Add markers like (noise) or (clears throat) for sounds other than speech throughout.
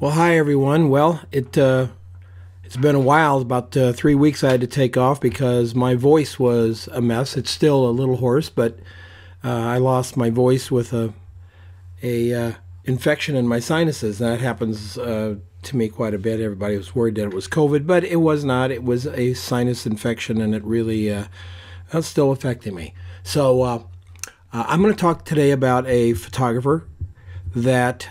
Well, hi everyone. Well, it uh, it's been a while. About uh, three weeks I had to take off because my voice was a mess. It's still a little hoarse, but uh, I lost my voice with a a uh, infection in my sinuses. That happens uh, to me quite a bit. Everybody was worried that it was COVID, but it was not. It was a sinus infection, and it really uh, that's still affecting me. So uh, I'm going to talk today about a photographer that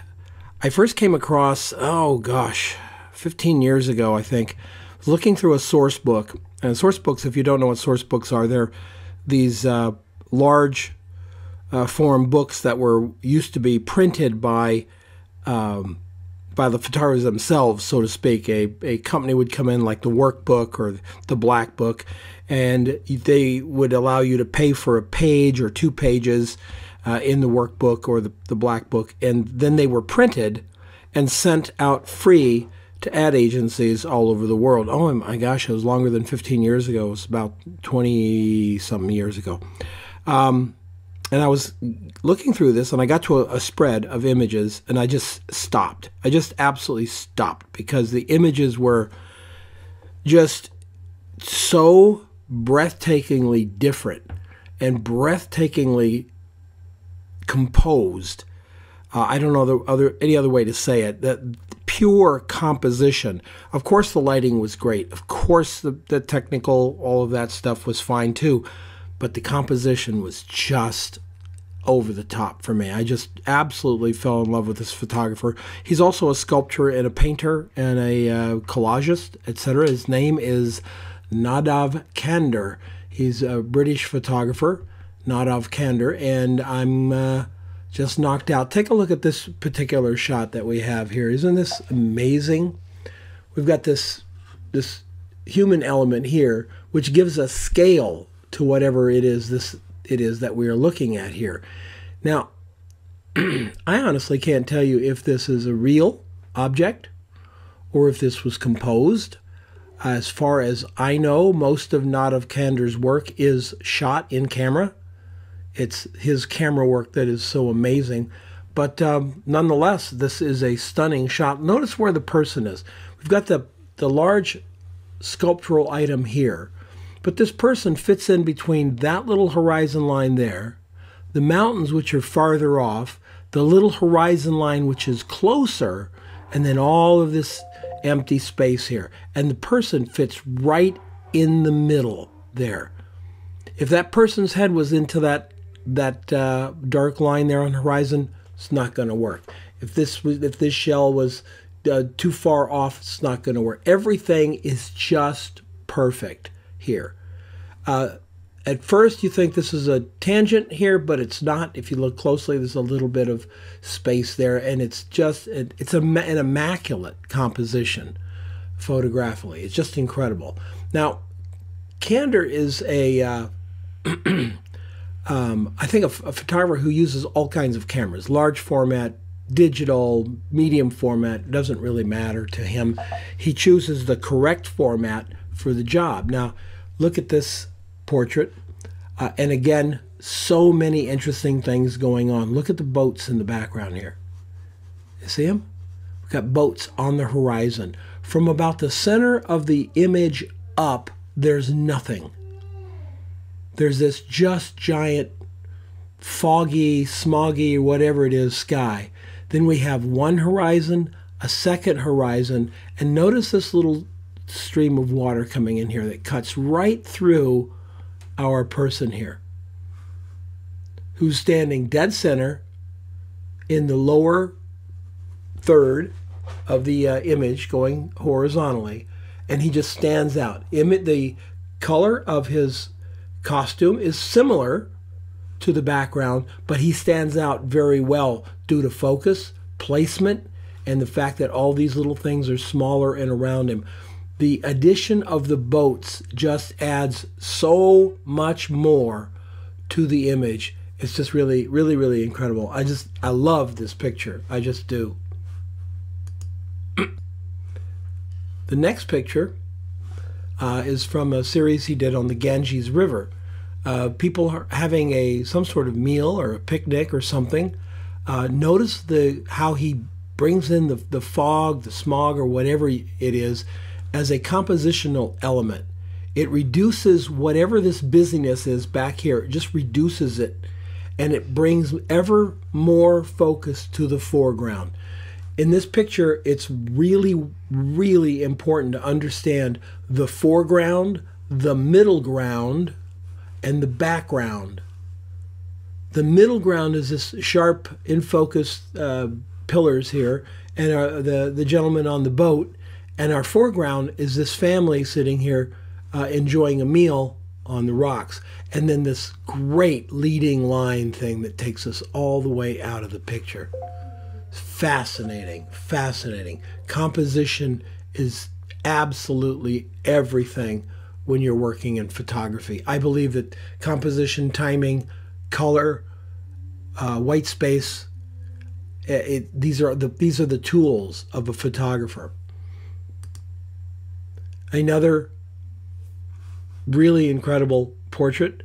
I first came across, oh gosh, 15 years ago, I think, looking through a source book. And source books, if you don't know what source books are, they're these uh, large uh, form books that were used to be printed by um, by the photographers themselves, so to speak. A, a company would come in like the workbook or the black book, and they would allow you to pay for a page or two pages uh, in the workbook or the, the black book, and then they were printed and sent out free to ad agencies all over the world. Oh my gosh, it was longer than 15 years ago. It was about 20 something years ago. Um, and I was looking through this and I got to a, a, spread of images and I just stopped. I just absolutely stopped because the images were just so breathtakingly different and breathtakingly composed. Uh, I don't know the other any other way to say it. That pure composition. Of course, the lighting was great. Of course, the, the technical, all of that stuff was fine too. But the composition was just over the top for me. I just absolutely fell in love with this photographer. He's also a sculptor and a painter and a uh, collagist, etc. His name is Nadav Kander. He's a British photographer. Nadav Kander, and I'm uh, just knocked out. Take a look at this particular shot that we have here. Isn't this amazing? We've got this this human element here, which gives a scale to whatever it is this it is that we are looking at here. Now, (clears throat) I honestly can't tell you if this is a real object or if this was composed. As far as I know, most of Nadav Kander's work is shot in camera it's his camera work that is so amazing. But um, nonetheless, this is a stunning shot. Notice where the person is. We've got the, the large sculptural item here, but this person fits in between that little horizon line there, the mountains which are farther off, the little horizon line which is closer, and then all of this empty space here. And the person fits right in the middle there. If that person's head was into that that uh, dark line there on the horizon, it's not going to work. If this was, if this shell was uh, too far off, it's not going to work. Everything is just perfect here. Uh, at first, you think this is a tangent here, but it's not. If you look closely, there's a little bit of space there, and it's just it, it's a, an immaculate composition photographically. It's just incredible. Now, Kander is a uh, (clears throat) um, I think a, a photographer who uses all kinds of cameras, large format, digital, medium format, doesn't really matter to him. He chooses the correct format for the job. Now, look at this portrait. Uh, and again, so many interesting things going on. Look at the boats in the background here. You see them? We've got boats on the horizon. From about the center of the image up, there's nothing there's this just giant foggy, smoggy, whatever it is, sky. Then we have one horizon, a second horizon, and notice this little stream of water coming in here that cuts right through our person here, who's standing dead center in the lower third of the uh, image going horizontally, and he just stands out. Im- the color of his costume is similar to the background, but he stands out very well due to focus, placement, and the fact that all these little things are smaller and around him. The addition of the boats just adds so much more to the image. It's just really, really, really incredible. I just, I love this picture. I just do. (clears throat) the next picture uh, is from a series he did on the Ganges River. Uh, people are having a some sort of meal or a picnic or something. Uh, notice the how he brings in the, the fog, the smog, or whatever it is as a compositional element. It reduces whatever this busyness is back here, it just reduces it and it brings ever more focus to the foreground. In this picture, it's really, really important to understand the foreground, the middle ground, and the background. The middle ground is this sharp, in focus uh, pillars here, and our, the, the gentleman on the boat. And our foreground is this family sitting here uh, enjoying a meal on the rocks. And then this great leading line thing that takes us all the way out of the picture. Fascinating, fascinating. Composition is absolutely everything when you're working in photography. I believe that composition, timing, color, uh, white space, it, it, these are the these are the tools of a photographer. Another really incredible portrait.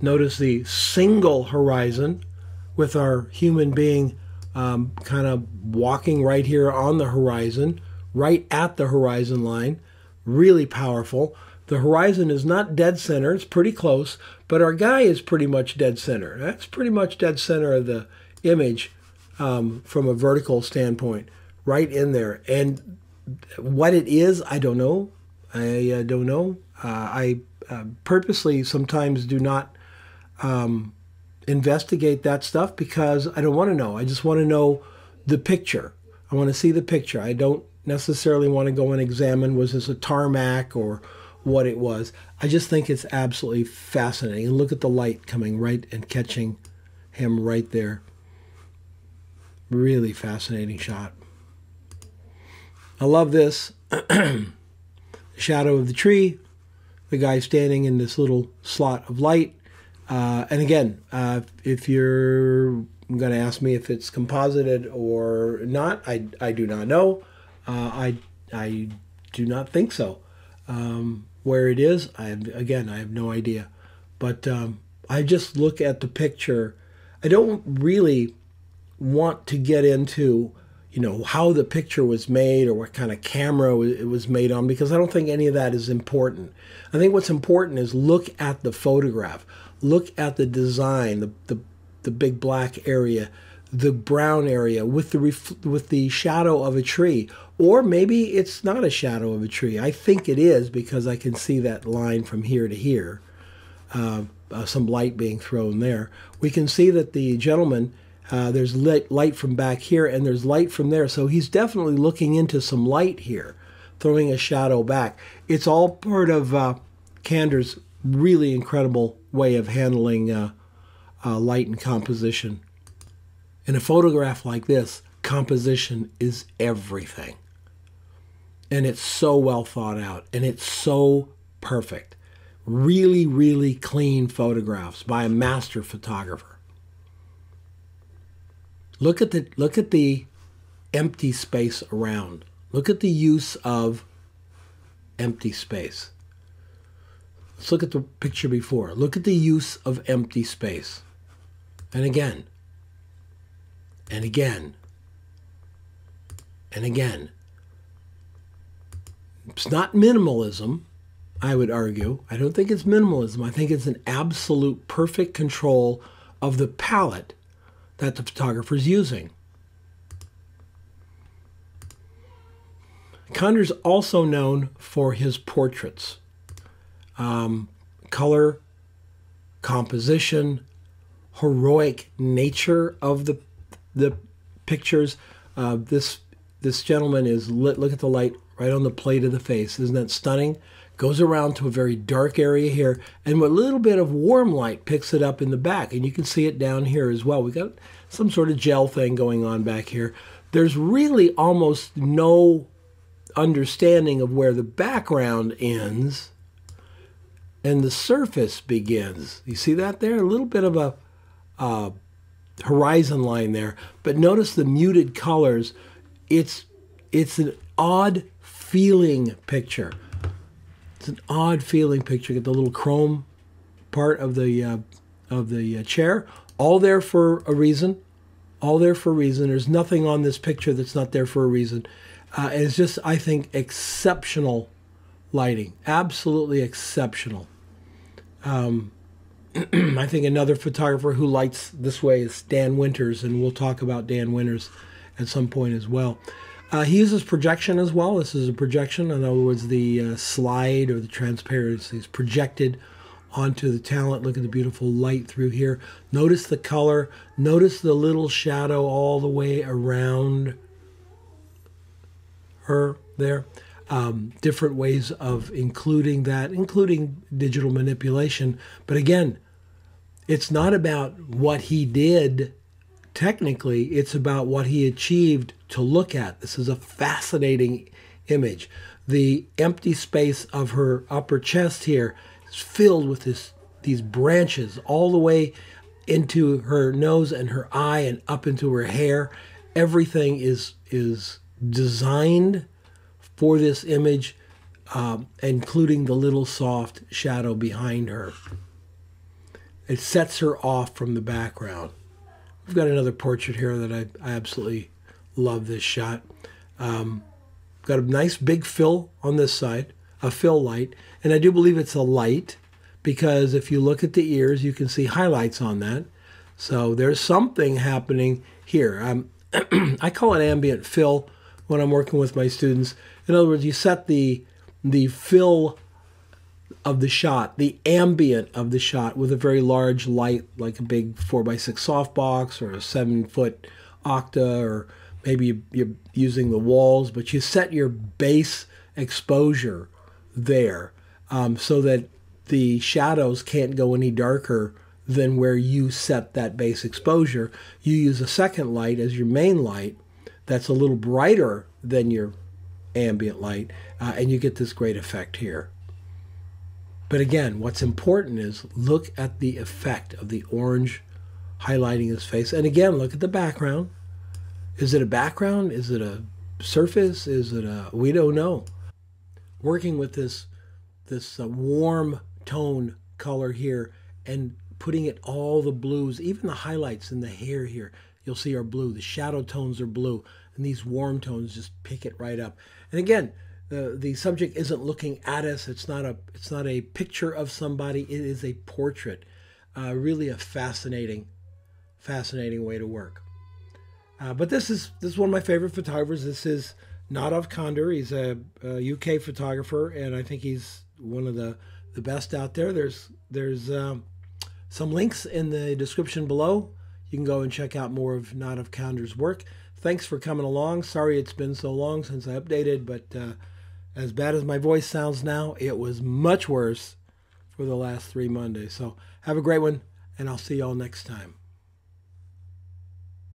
Notice the single horizon with our human being um, kind of walking right here on the horizon, right at the horizon line. Really powerful. The horizon is not dead center, it's pretty close, but our guy is pretty much dead center. That's pretty much dead center of the image um, from a vertical standpoint, right in there. And what it is, I don't know. I uh, don't know. Uh, I uh, purposely sometimes do not um, investigate that stuff because I don't want to know. I just want to know the picture. I want to see the picture. I don't necessarily want to go and examine was this a tarmac or what it was. I just think it's absolutely fascinating. And look at the light coming right and catching him right there. Really fascinating shot. I love this. (clears throat) shadow of the tree, the guy standing in this little slot of light. Uh, and again, uh, if you're going to ask me if it's composited or not, I, I do not know. Uh, I, I do not think so. Um, where it is, I have, again, I have no idea. But um, I just look at the picture. I don't really want to get into you know how the picture was made or what kind of camera it was made on because I don't think any of that is important. I think what's important is look at the photograph, look at the design, the the, the big black area, the brown area with the ref- with the shadow of a tree, or maybe it's not a shadow of a tree. I think it is because I can see that line from here to here. Uh, uh, some light being thrown there. We can see that the gentleman uh, there's lit, light from back here and there's light from there. So he's definitely looking into some light here, throwing a shadow back. It's all part of uh, Kander's really incredible way of handling uh, uh, light and composition. In a photograph like this, composition is everything. And it's so well thought out and it's so perfect. Really, really clean photographs by a master photographer. Look at the look at the empty space around. Look at the use of empty space. Let's look at the picture before. Look at the use of empty space. And again. And again. And again. It's not minimalism, I would argue. I don't think it's minimalism. I think it's an absolute perfect control of the palette that the photographer is using. Kander's also known for his portraits. Um, color, composition, heroic nature of the the pictures. Uh, this this gentleman is lit. Look at the light right on the plate of the face. Isn't that stunning? goes around to a very dark area here, and a little bit of warm light picks it up in the back, and you can see it down here as well. We got some sort of gel thing going on back here. There's really almost no understanding of where the background ends and the surface begins. You see that there? A little bit of a uh, horizon line there, but notice the muted colors. It's it's an odd feeling picture. It's an odd feeling picture. Get the little chrome part of the uh, of the uh, chair, all there for a reason. all there for a reason. There's nothing on this picture that's not there for a reason. Uh, it's just, I think, exceptional lighting. Absolutely exceptional. Um, (clears throat) I think another photographer who lights this way is Dan Winters, and we'll talk about Dan Winters at some point as well. Uh, he uses projection as well. This is a projection. In other words, the uh, slide or the transparency is projected onto the talent. Look at the beautiful light through here. Notice the color. Notice the little shadow all the way around her there. Um, different ways of including that, including digital manipulation. But again, it's not about what he did technically, it's about what he achieved to look at. This is a fascinating image. The empty space of her upper chest here is filled with this these branches all the way into her nose and her eye and up into her hair. Everything is is designed for this image, um, including the little soft shadow behind her. It sets her off from the background. We've got another portrait here that I, I absolutely love this shot. Um, got a nice big fill on this side, a fill light, and I do believe it's a light because if you look at the ears, you can see highlights on that. So there's something happening here. Um, (clears throat) I call it ambient fill when I'm working with my students. In other words, you set the the fill of the shot, the ambient of the shot with a very large light, like a big 4x6 softbox or a 7 foot octa, or maybe you're using the walls, but you set your base exposure there um, so that the shadows can't go any darker than where you set that base exposure. You use a second light as your main light that's a little brighter than your ambient light, uh, and you get this great effect here. But again, what's important is look at the effect of the orange highlighting his face. And again, look at the background. Is it a background? Is it a surface? Is it a, we don't know. Working with this, this uh, warm tone color here and putting it all the blues, even the highlights in the hair here, you'll see are blue. The shadow tones are blue and these warm tones just pick it right up. And again, the the subject isn't looking at us. It's not a it's not a picture of somebody. It is a portrait. Uh, really a fascinating, fascinating way to work. Uh, but this is this is one of my favorite photographers. This is Nadav Kander. He's a, a, UK photographer, and I think he's one of the the best out there. There's there's um, some links in the description below. You can go and check out more of Nadav Kander's work. Thanks for coming along. Sorry it's been so long since I updated, but uh, as bad as my voice sounds now, it was much worse for the last three Mondays. So have a great one, and I'll see y'all next time.